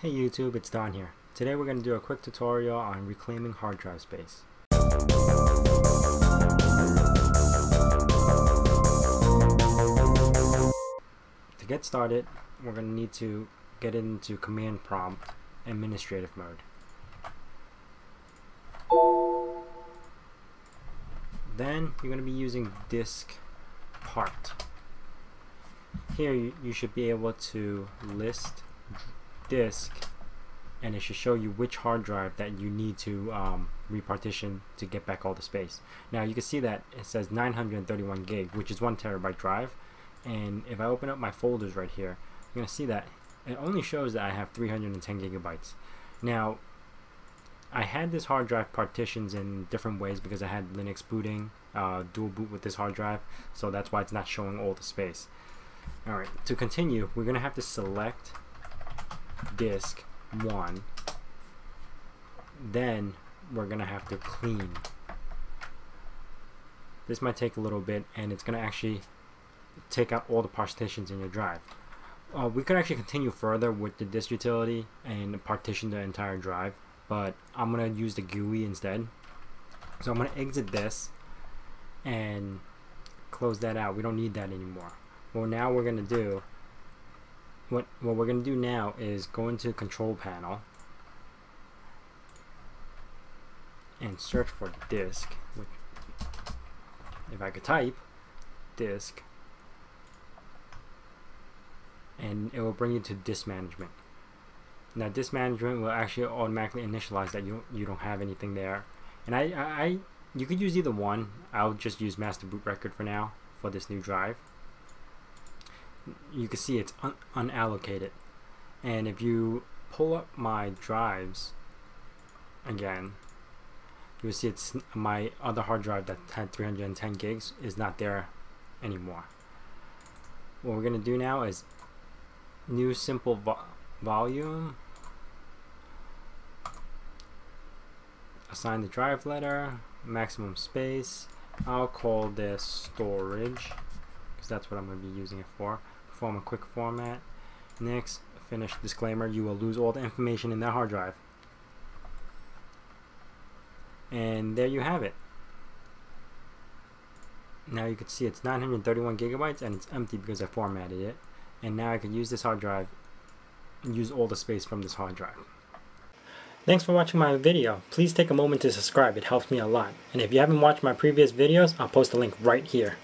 Hey YouTube, it's Don here. Today we're going to do a quick tutorial on reclaiming hard drive space. To get started, we're going to need to get into command prompt administrative mode. Then you're going to be using disk part. Here you, you should be able to list disk and it should show you which hard drive that you need to um, repartition to get back all the space. Now you can see that it says 931 gig, which is one terabyte drive. And if I open up my folders right here, you're gonna see that it only shows that I have 310 gigabytes. Now, I had this hard drive partitions in different ways because I had Linux booting, uh, dual boot with this hard drive, so that's why it's not showing all the space. Alright, to continue, we're gonna have to select disk 1 then we're gonna have to clean. This might take a little bit and it's gonna actually take out all the partitions in your drive. Uh, we could actually continue further with the disk utility and partition the entire drive but I'm gonna use the GUI instead. So I'm gonna exit this and close that out. We don't need that anymore. Well now we're gonna do what, what we're going to do now is go into control panel and search for disk which if I could type disk and it will bring you to disk management. Now disk management will actually automatically initialize that you you don't have anything there. And I, I you could use either one. I'll just use master boot record for now for this new drive you can see it's un unallocated. And if you pull up my drives again you'll see it's my other hard drive that had 310 gigs is not there anymore. What we're gonna do now is new simple vo volume. Assign the drive letter maximum space. I'll call this storage because that's what I'm going to be using it for perform a quick format. Next, finish disclaimer, you will lose all the information in that hard drive. And there you have it. Now you can see it's 931 gigabytes and it's empty because I formatted it. And now I can use this hard drive and use all the space from this hard drive. Thanks for watching my video. Please take a moment to subscribe, it helps me a lot. And if you haven't watched my previous videos, I'll post a link right here.